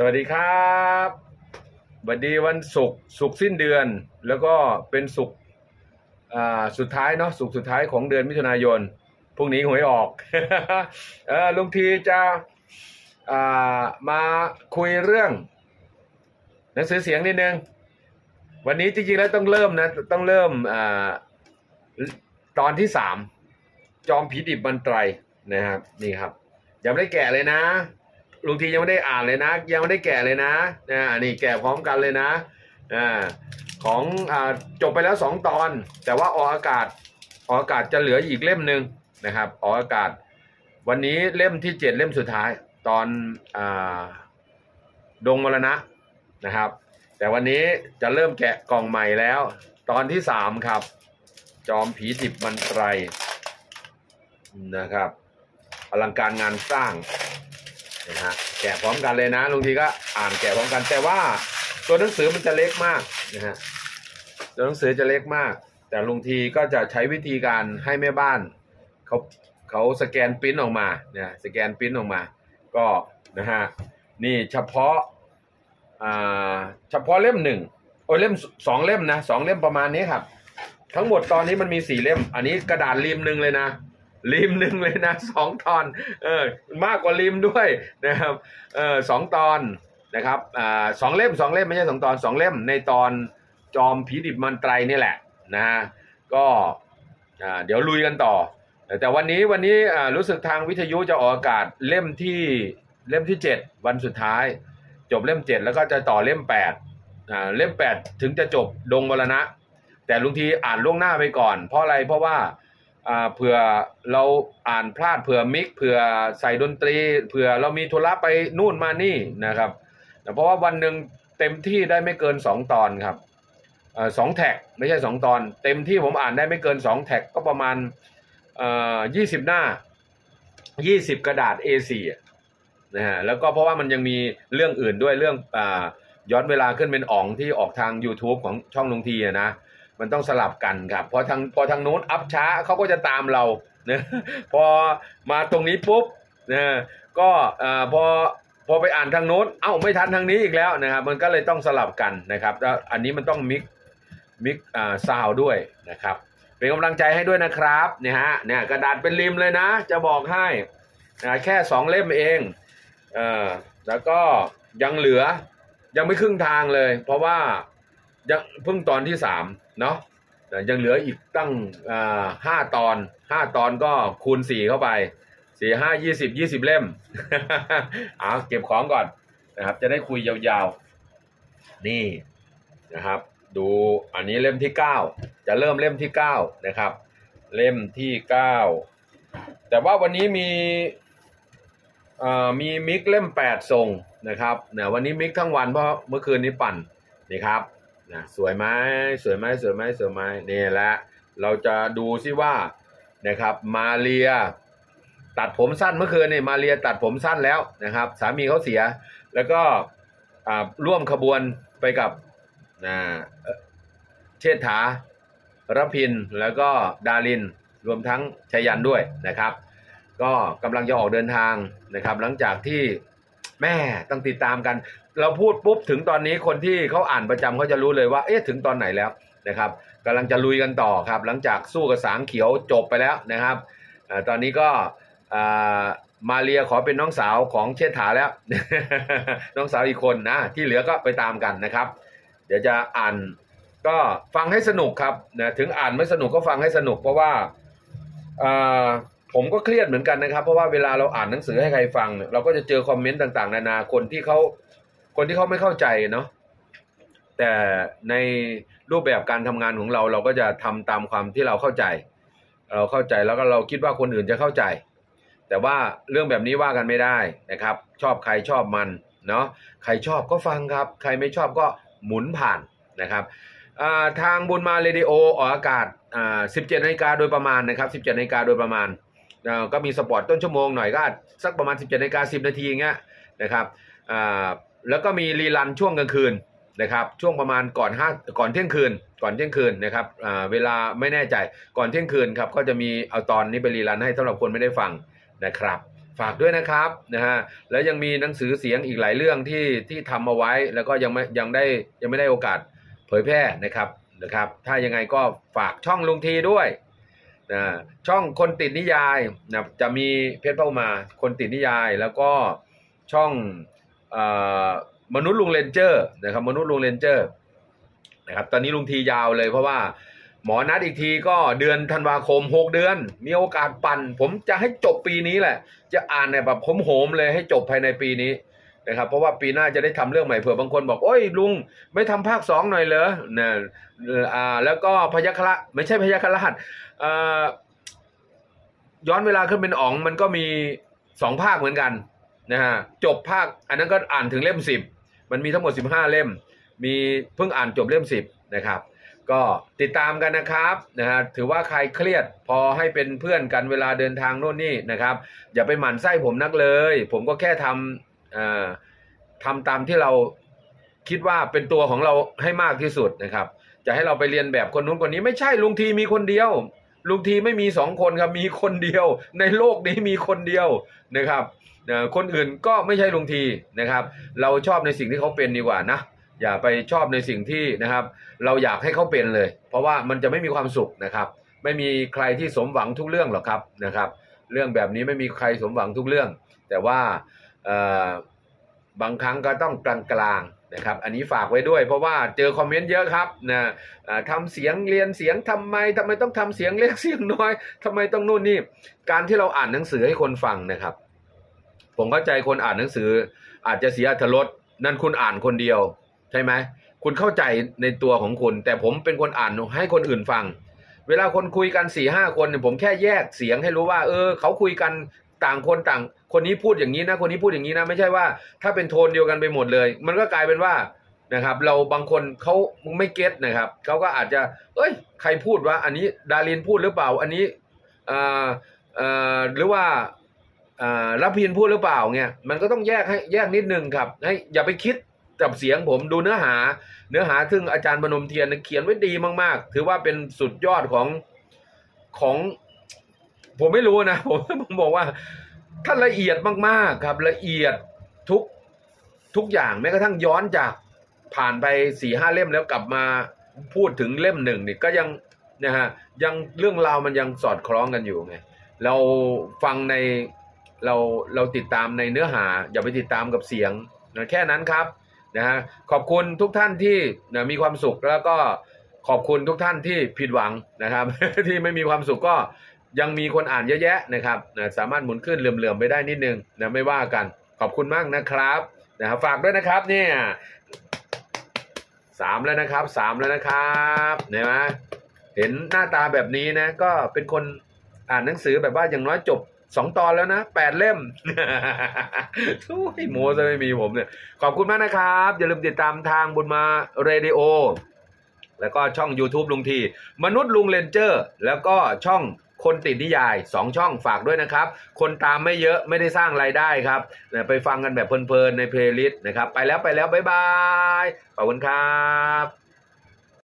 สวัสดีครับวันดีวันศุกร์ศุกร์สิ้นเดือน แล้วก็เป็นศุกร์สุดท้ายเนาะศุกร์สุดท้ายของเดือนมิถุนายนพรุ่งนี้หวยออกอลุงทีจะามาคุยเรื่องหนังสือเสียงนิดนึง วันนี้จริงๆแล้วต้องเริ่มนะ ต้องเริ่มอตอนที่สามจอมผีดิบบันไตรนะครับ นี่ครับยังไม่ได้แกะเลยนะ ลุงทียังไม่ได้อ่านเลยนะ ยังไม่ได้แกะเลยนะนะนี่แกะพร้อมกันเลยนะอ่าของอ่าจบไปแล้วสองตอน แต่ว่าออกอากาศออกอากาศจะเหลืออีกเล่มหนึ่งนะครับออกอากาศ วันนี้เล่มที่เจ็ดเล่มสุดท้าย ตอนอ่าดงมรณะนะครับ แต่วันนี้จะเริ่มแกะกล่องใหม่แล้ว ตอนที่สามครับ จอมผีดิบมันไตรนะครับอลังการงานสร้าง นะฮะแกะพร้อมกันเลยนะลุงทีก็อ่านแกะพร้อมกัน แต่ว่าตัวหนังสือมันจะเล็กมากนะฮะตัวหนังสือจะเล็กมาก แต่ลุงทีก็จะใช้วิธีการให้แม่บ้านเขาเขาสแกนปริ้นออกมาเนี่ยสแกนปริ้นออกมา ก็นะฮะนี่เฉพาะอ่าเฉพาะเล่มหนึ่งโอ้ยเล่มสองเล่มนะสองเล่มประมาณนี้ครับ ทั้งหมดตอนนี้มันมีสี่เล่ม อันนี้กระดาษริมหนึ่งเลยนะ ริมหนึ่งเลยนะสองตอนเออมากกว่าริมด้วยนะครับเออสองตอนนะครับอ่าสองเล่มสองเล่มไม่ใช่สองตอนสองเล่มในตอนจอมผีดิบมันไตรนี่แหละนะฮะก็อ่าเดี๋ยวลุยกันต่อ แต่วันนี้วันนี้อ่ารู้สึกทางวิทยุจะออกอากาศเล่มที่เล่มที่เจ็ดวันสุดท้าย จบเล่มเจ็ดแล้วก็จะต่อเล่มแปดอ่าเล่มแปดถึงจะจบดงวรณะ แต่ลุงทีอ่านล่วงหน้าไปก่อน เพราะอะไรเพราะว่า เผื่อเราอ่านพลาดเผื่อมิกเผื่อใส่ดนตรีเผื่อเรามีธุระไปนู่นมานี่นะครับเพราะว่าวันหนึ่งเต็มที่ได้ไม่เกินสองตอนครับอสองแท็กไม่ใช่สองตอน เต็มที่ผมอ่านได้ไม่เกินสองแท็กก็ประมาณยี่สิบหน้ายี่สิบกระดาษ A4 นะฮะแล้วก็เพราะว่ามันยังมีเรื่องอื่นด้วยเรื่องอย้อนเวลาขึ้นเป็นอ่องที่ออกทาง YouTube ของช่องลุงทีนะ มันต้องสลับกันครับพอทางพอทางนู้นอัพช้าเขาก็จะตามเราเนะพอมาตรงนี้ปุ๊บนะก็อ่าพอพอไปอ่านทางโน้นเอ้าไม่ทันทางนี้อีกแล้วนะครับ มันก็เลยต้องสลับกันนะครับแล้วอันนี้มันต้องมิกมิกอ่าซาวด้วยนะครับ เป็นกำลังใจให้ด้วยนะครับเนี่ยฮะเนี่ยกระดาษเป็นริมเลยนะ จะบอกให้นะแค่สองเล่มเองเออแล้วก็ยังเหลือยังไม่ครึ่งทางเลย เพราะว่ายังเพิ่งตอนที่สาม เนาะยังเหลืออีกตั้งห้าตอนห้าตอนก็คูณสี่เข้าไปสี่ห้ายี่สิบยี่สิบเล่มเอาเก็บของก่อนนะครับ จะได้คุยยาวๆ นี่นะครับ ดูอันนี้เล่มที่เก้าจะเริ่มเล่มที่เก้านะครับ เล่มที่เก้าแต่ว่าวันนี้มีมีมิกเล่มแปดส่งนะครับเนี่ยวันนี้มิกทั้งวันเพราะเมื่อคืนนี้ปั่นนี่ครับ นะสวยไหมสวยไหมสวยไหมสวยไหมนี่แหละเราจะดูซิว่านะครับมาเรียตัดผมสั้นเมื่อคืนนี่มาเรียตัดผมสั้นแล้วนะครับ สามีเขาเสีย แล้วก็อ่าร่วมขบวนไปกับอ่าเออเชษฐารพินแล้วก็ดารินรวมทั้งชยันด้วยนะครับ ก็กำลังจะออกเดินทางนะครับ หลังจากที่ แม่ต้องติดตามกัน เราพูดปุ๊บถึงตอนนี้คนที่เขาอ่านประจำเขาจะรู้เลยว่าเอ๊ะถึงตอนไหนแล้วนะครับกำลังจะลุยกันต่อครับ หลังจากสู้กับสางเขียวจบไปแล้วนะครับอตอนนี้ก็มาเรียขอเป็นน้องสาวของเชษฐาแล้ว น้องสาวอีกคนนะที่เหลือก็ไปตามกันนะครับ เดี๋ยวจะอ่านก็ฟังให้สนุกครับนะถึงอ่านไม่สนุกก็ฟังให้สนุกเพราะว่าอ่า ผมก็เครียดเหมือนกันนะครับ เพราะว่าเวลาเราอ่านหนังสือให้ใครฟังเนี่ยเราก็จะเจอคอมเมนต์ต่างๆ นานาคนที่เขาคนที่เขาไม่เข้าใจเนาะแต่ในรูปแบบการทำงานของเราเราก็จะทำตามความที่เราเข้าใจ เราเข้าใจแล้วก็เราคิดว่าคนอื่นจะเข้าใจ แต่ว่าเรื่องแบบนี้ว่ากันไม่ได้นะครับ ชอบใครชอบมันเนาะใครชอบก็ฟังครับ ใครไม่ชอบก็หมุนผ่านนะครับทางบุญมาเรดิโอออกอากาศอ่า17นาฬิกาโดยประมาณนะครับ17นาฬิกาโดยประมาณ ก็มี spot ต้นชั่วโมงหน่อยก็สักประมาณ 17นาฬิกา10 นาทีอย่างเงี้ยนะครับแล้วก็มี rerun ช่วงกลางคืนนะครับช่วงประมาณก่อนห้าก่อนเที่ยงคืน ก่อนเที่ยงคืนนะครับเวลาไม่แน่ใจก่อนเที่ยงคืนครับก็จะมีเอาตอนนี้ไปรีลันให้สำหรับคนไม่ได้ฟังนะครับฝากด้วยนะครับนะฮะแล้วยังมีหนังสือเสียงอีกหลายเรื่องที่ที่ทำเอาไว้แล้วก็ยังไม่ยังได้ยังไม่ได้โอกาสเผยแพร่นะครับนะครับ ถ้ายังไงก็ฝากช่องลุงทีด้วย นะช่องคนติดนิยายนะจะมีเพชรเป้ามาคนติดนิยาย แล้วก็ช่องอ่ามนุษย์ลุงเรนเจอร์นะครับมนุษย์ลุงเรนเจอร์นะครับตอนนี้ลุงทียาวเลยเพราะว่าหมอนัดอีกทีก็เดือนธันวาคม6เดือน มีโอกาสปั่น ผมจะให้จบปีนี้แหละ จะอ่านในแบบผมโหมเลยให้จบภายในปีนี้ นะครับเพราะว่าปีหน้าจะได้ทำเรื่องใหม่เผื่อบางคนบอกโอ้ยลุงไม่ทำภาคสองหน่อยเหรอเนี่ยอ่าแล้วก็พยัคฆะไม่ใช่พยัคฆราชอ่าย้อนเวลาขึ้นเป็นอ๋องมันก็มีสองภาคเหมือนกันนะฮะจบภาคอันนั้นก็อ่านถึงเล่มสิบมันมีทั้งหมดสิบห้าเล่ม มีเพิ่งอ่านจบเล่มสิบนะครับก็ติดตามกันนะครับนะฮะถือว่าใครเครียดพอให้เป็นเพื่อนกันเวลาเดินทางโน่นนี่นะครับ อย่าไปหมั่นไส้ผมนักเลย ผมก็แค่ทำเอ่อ ทำตามที่เราคิดว่าเป็นตัวของเราให้มากที่สุดนะครับ จะให้เราไปเรียนแบบคนนู้นคนนี้ไม่ใช่ลุงทีมีคนเดียว ลุงทีไม่มีสองคนครับมีคนเดียว ในโลกนี้มีคนเดียวนะครับเอ่อคนอื่นก็ไม่ใช่ลุงทีนะครับ เราชอบในสิ่งที่เขาเป็นดีกว่านะอย่าไปชอบในสิ่งที่นะครับ เราอยากให้เขาเป็นเลย เพราะว่ามันจะไม่มีความสุขนะครับ ไม่มีใครที่สมหวังทุกเรื่องหรอกครับนะครับ เรื่องแบบนี้ไม่มีใครสมหวังทุกเรื่อง แต่ว่า บางครั้งก็ต้องกลางๆนะครับ อันนี้ฝากไว้ด้วย เพราะว่าเจอคอมเมนต์เยอะครับนะอ่าทำเสียงเรียนเสียงทำไมทำไมต้องทำเสียงเล็กเสียงน้อยทำไมต้องนู่นนี่ การที่เราอ่านหนังสือให้คนฟังนะครับ ผมเข้าใจคนอ่านหนังสือ อาจจะเสียอรรถรสนั่นคุณอ่านคนเดียว ใช่ไหมคุณเข้าใจในตัวของคุณ แต่ผมเป็นคนอ่านให้คนอื่นฟัง เวลาคนคุยกันสี่ห้าคนเนี่ยผมแค่แยกเสียงให้รู้ว่า เออ เขาคุยกัน ต่างคนต่าง คนนี้พูดอย่างนี้นะ คนนี้พูดอย่างนี้นะ ไม่ใช่ว่า ถ้าเป็นโทนเดียวกันไปหมดเลย มันก็กลายเป็นว่านะครับ เราบางคนเขาไม่เก็ตนะครับเขาก็อาจจะ เอ้ย ใครพูดว่าอันนี้ดารินพูดหรือเปล่า อันนี้เอ่อเอ่อหรือว่าอ่ารับพินพูดหรือเปล่าเนี่ยมันก็ต้องแยกให้แยกนิดนึงครับให้อย่าไปคิดกับเสียงผมดูเนื้อหา เนื้อหาซึ่งอาจารย์บนมเทียนเขียนไว้ดีมาก ๆ ถือว่าเป็นสุดยอดของของ ผมไม่รู้นะผมผมบอกว่าท่านละเอียดมากๆครับ ละเอียดทุกทุกอย่างแม้กระทั่งย้อนจากผ่านไปสี่ห้าเล่มแล้วกลับมาพูดถึงเล่มหนึ่งนี่ก็ยังนะฮะยังเรื่องราวมันยังสอดคล้องกันอยู่ไงเราฟังในเราเราติดตามในเนื้อหา อย่าไปติดตามกับเสียงนะแค่นั้นครับนะฮะขอบคุณทุกท่านที่นะมีความสุขแล้วก็ขอบคุณทุกท่านที่ผิดหวังนะครับ ที่ไม่มีความสุขก็ ยังมีคนอ่านเยอะแยะนะครับนะสามารถหมุนขึ้นเหลื่อมๆไปได้นิดนึงนะไม่ว่ากันขอบคุณมากนะครับนะครับฝากด้วยนะครับเนี่ยสามแล้วนะครับสามแล้วนะครับเห็นไหมเห็นหน้าตาแบบนี้นะ ก็เป็นคนอ่านหนังสือแบบว่าอย่างน้อยจบสองตอนแล้วนะแปดเล่มโอ้ยโมจะไม่มีผมเนี่ย ขอบคุณมากนะครับ อย่าลืมติดตามทางบุญมาเรดิโอ แล้วก็ช่อง YouTube ลุงที มนุษย์ลุงเรนเจอร์ แล้วก็ช่อง คนติดนิยายสองช่องฝากด้วยนะครับ คนตามไม่เยอะไม่ได้สร้างรายได้ครับ ไปฟังกันแบบเพลินๆในเพลย์ลิสต์นะครับ ไปแล้วไปแล้ว บ๊ายบาย ขอบคุณครับ